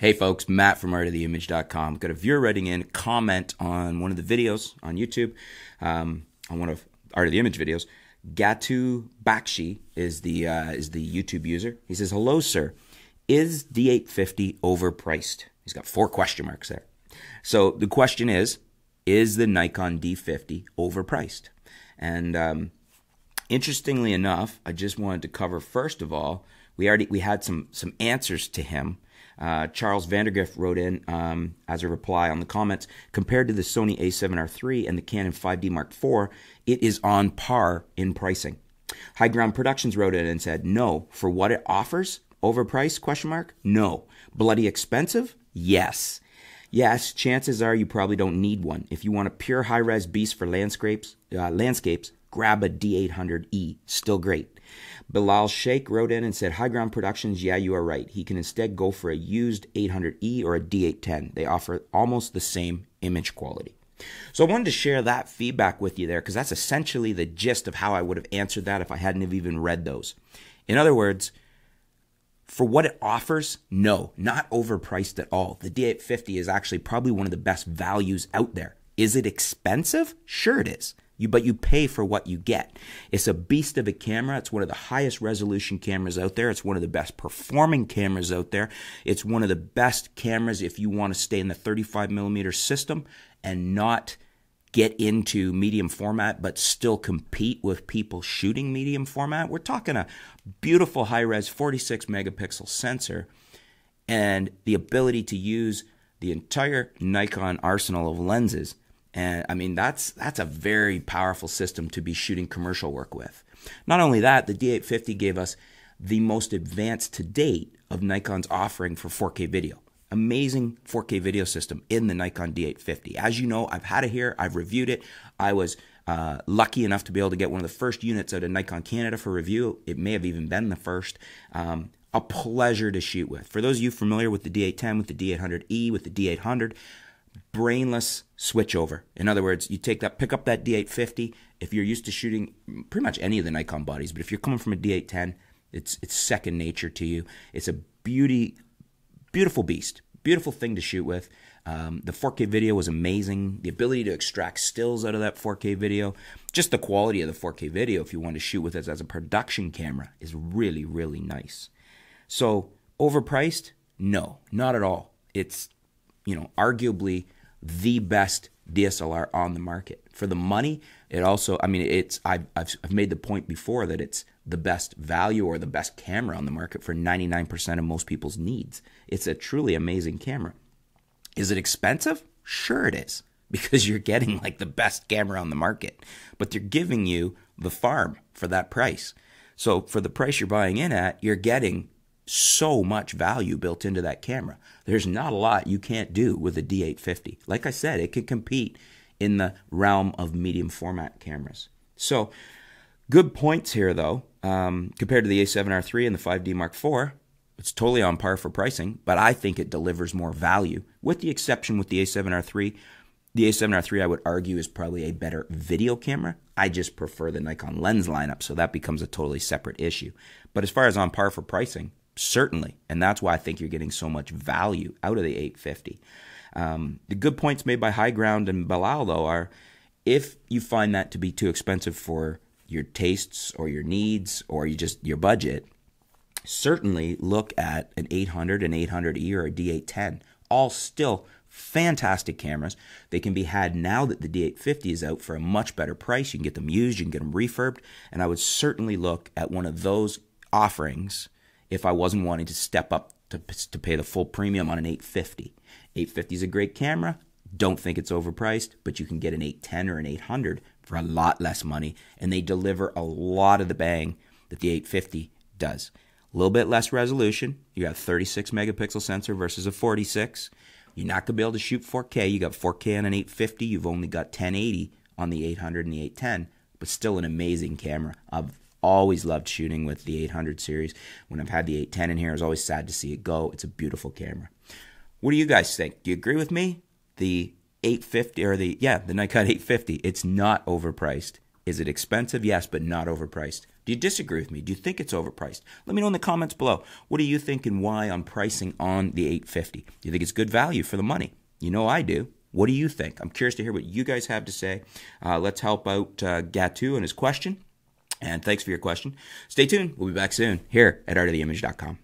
Hey folks, Matt from artoftheimage.com. Got a viewer writing in comment on one of the videos on YouTube, um, on one of Art of the Image videos. Gatu Bakshi is the uh, is the YouTube user. He says, "Hello, sir. Is D850 overpriced?" He's got four question marks there. So the question is, is the Nikon D50 overpriced? And um, interestingly enough, I just wanted to cover first of all, we already we had some some answers to him uh, Charles Vandergrift wrote in um, as a reply on the comments compared to the Sony A7R III and the Canon 5D Mark IV, it is on par in pricing. High Ground Productions wrote in and said, "No, for what it offers, overpriced? Question mark? No. Bloody expensive? Yes." Yes, chances are you probably don't need one. If you want a pure high res beast for landscapes, uh, landscapes, grab a D800E. Still great. Bilal Sheikh wrote in and said, High Ground Productions, yeah, you are right. He can instead go for a used 800E or a D810. They offer almost the same image quality. So I wanted to share that feedback with you there because that's essentially the gist of how I would have answered that if I hadn't have even read those. In other words, for what it offers, no, not overpriced at all. The D850 is actually probably one of the best values out there. Is it expensive? Sure it is. You, but you pay for what you get. It's a beast of a camera. It's one of the highest resolution cameras out there. It's one of the best performing cameras out there. It's one of the best cameras if you want to stay in the 35 millimeter system and not get into medium format but still compete with people shooting medium format. We're talking a beautiful high res 46 megapixel sensor and the ability to use the entire Nikon arsenal of lenses and I mean, that's that's a very powerful system to be shooting commercial work with. Not only that, the D850 gave us the most advanced to date of Nikon's offering for 4K video. Amazing 4K video system in the Nikon D850. As you know, I've had it here, I've reviewed it. I was uh, lucky enough to be able to get one of the first units out of Nikon Canada for review. It may have even been the first. Um, a pleasure to shoot with. For those of you familiar with the D810, with the D800E, with the D800, brainless switchover. In other words, you take that, pick up that D850. If you're used to shooting pretty much any of the Nikon bodies, but if you're coming from a D810, it's it's second nature to you. It's a beauty, beautiful beast, beautiful thing to shoot with. Um, the 4K video was amazing. The ability to extract stills out of that 4K video, just the quality of the 4K video, if you want to shoot with it as a production camera, is really really nice. So overpriced? No, not at all. It's you know, arguably the best DSLR on the market. For the money, it also, I mean, it's, I've, I've, made the point before that it's the best value or the best camera on the market for 99% of most people's needs. It's a truly amazing camera. Is it expensive? Sure, it is, because you're getting like the best camera on the market, but they're giving you the farm for that price. So for the price you're buying in at, you're getting so much value built into that camera. There's not a lot you can't do with a D850. Like I said, it can compete in the realm of medium format cameras. So, good points here though. Um, compared to the A7R3 and the 5D Mark IV, it's totally on par for pricing, but I think it delivers more value, with the exception with the A7R3. The A7R3, I would argue, is probably a better video camera. I just prefer the Nikon lens lineup, so that becomes a totally separate issue. But as far as on par for pricing, certainly. And that's why I think you're getting so much value out of the 850. Um, the good points made by High Ground and Bilal, though, are if you find that to be too expensive for your tastes or your needs or you just your budget, certainly look at an 800, an 800E, or a D810. All still fantastic cameras. They can be had now that the D850 is out for a much better price. You can get them used, you can get them refurbed, and I would certainly look at one of those offerings if I wasn't wanting to step up to, to pay the full premium on an 850. 850 is a great camera. Don't think it's overpriced, but you can get an 810 or an 800 for a lot less money, and they deliver a lot of the bang that the 850 does. A little bit less resolution. You got a 36 megapixel sensor versus a 46. You're not going to be able to shoot 4K. You got 4K on an 850. You've only got 1080 on the 800 and the 810, but still an amazing camera. Always loved shooting with the 800 series. When I've had the 810 in here, I was always sad to see it go. It's a beautiful camera. What do you guys think? Do you agree with me? The 850 or the yeah, the Nikon 850, it's not overpriced. Is it expensive? Yes, but not overpriced. Do you disagree with me? Do you think it's overpriced? Let me know in the comments below. What do you think and why on pricing on the 850? Do you think it's good value for the money? You know I do. What do you think? I'm curious to hear what you guys have to say. Uh, let's help out uh, Gatu and his question. And thanks for your question. Stay tuned. We'll be back soon here at artoftheimage.com.